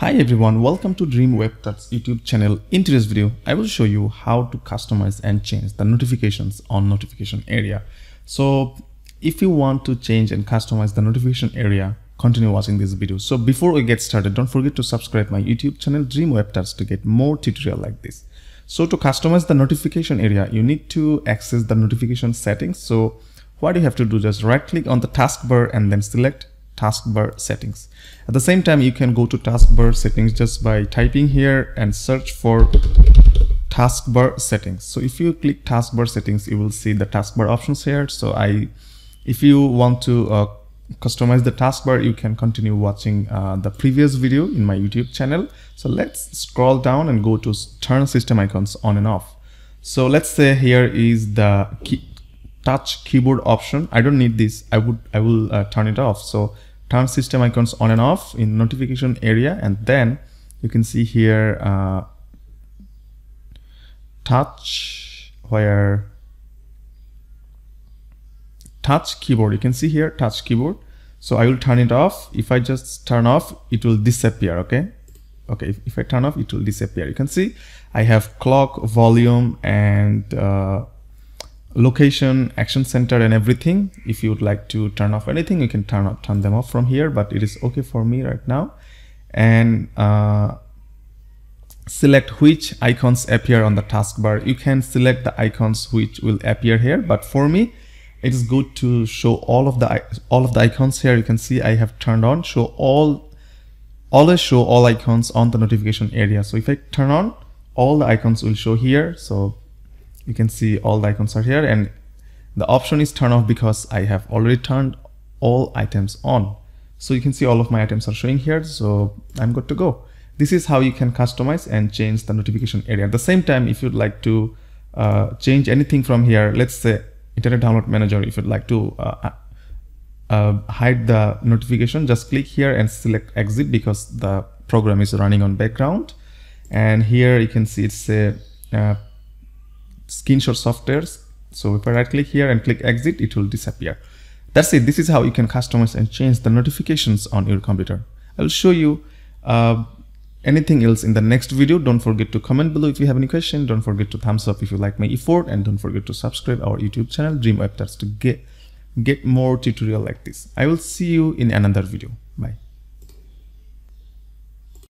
Hi everyone, welcome to Dream Web YouTube channel. In today's video, I will show you how to customize and change the notifications on notification area. So if you want to change and customize the notification area, continue watching this video. So before we get started, don't forget to subscribe my YouTube channel Dream Web to get more tutorial like this. So to customize the notification area, you need to access the notification settings. So what you have to do, just right click on the taskbar and then select taskbar settings. At the same time, you can go to taskbar settings just by typing here and search for taskbar settings. So if you click taskbar settings, you will see the taskbar options here. So I, if you want to uh, customize the taskbar, you can continue watching uh, the previous video in my YouTube channel. So let's scroll down and go to turn system icons on and off. So let's say here is the key, touch keyboard option. I don't need this. I would I will uh, turn it off. So turn system icons on and off in notification area and then you can see here uh, touch where touch keyboard. You can see here touch keyboard. So I will turn it off. If I just turn off it will disappear okay? Okay if, if I turn off it will disappear. You can see I have clock volume and uh, location action center and everything. If you would like to turn off anything you can turn off turn them off from here but it is okay for me right now. And uh, select which icons appear on the taskbar. You can select the icons which will appear here but for me it is good to show all of the all of the icons here. You can see I have turned on show all always show all icons on the notification area. So if I turn on all the icons will show here. So you can see all the icons are here and the option is turn off because I have already turned all items on. So you can see all of my items are showing here so I'm good to go. This is how you can customize and change the notification area. At the same time if you'd like to uh, change anything from here let's say internet download manager if you'd like to uh, uh, uh hide the notification just click here and select exit because the program is running on background. And here you can see it's a uh, screenshot softwares. So if I right click here and click exit, it will disappear. That's it. This is how you can customize and change the notifications on your computer. I'll show you uh, anything else in the next video. Don't forget to comment below if you have any question. Don't forget to thumbs up if you like my effort and don't forget to subscribe our YouTube channel Dream Web to get, get more tutorial like this. I will see you in another video.